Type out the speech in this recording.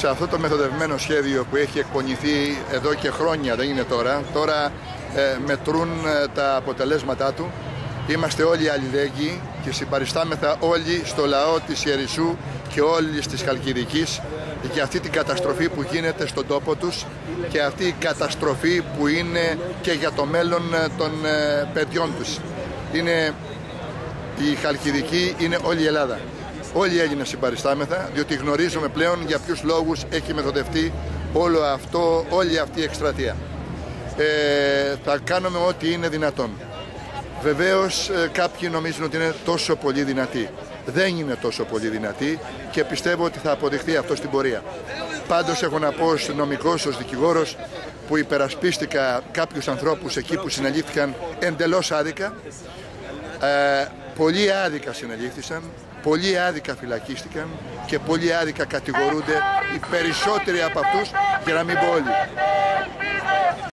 σε αυτό το μεθοδευμένο σχέδιο που έχει εκπονηθεί εδώ και χρόνια, δεν είναι τώρα, τώρα ε, μετρούν ε, τα αποτελέσματά του. Είμαστε όλοι αλληλέγγυοι και συμπαριστάμεθα όλοι στο λαό της Ιερισσού και όλη της Χαλκιδικής για αυτή την καταστροφή που γίνεται στον τόπο τους και αυτή η καταστροφή που είναι και για το μέλλον ε, των παιδιών τους. Είναι η Χαλκιδική, είναι όλη η Ελλάδα. Όλοι οι Έλληνες συμπαριστάμεθα, διότι γνωρίζουμε πλέον για ποιους λόγους έχει μεθοδευτεί όλο αυτό, όλη αυτή η εκστρατεία. Ε, θα κάνουμε ό,τι είναι δυνατόν. Βεβαίως ε, κάποιοι νομίζουν ότι είναι τόσο πολύ δυνατοί. Δεν είναι τόσο πολύ δυνατοί και πιστεύω ότι θα αποδειχθεί αυτό στην πορεία. Πάντως έχω να πω ως νομικός, ως δικηγόρος που υπερασπίστηκα κάποιους ανθρώπους εκεί που συνελήφθηκαν εντελώς άδικα. Ε, πολύ άδικα συνελήφθησαν, πολύ άδικα φυλακίστηκαν και πολύ άδικα κατηγορούνται οι περισσότεροι από αυτούς, για να μην πω όλοι.